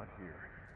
not here.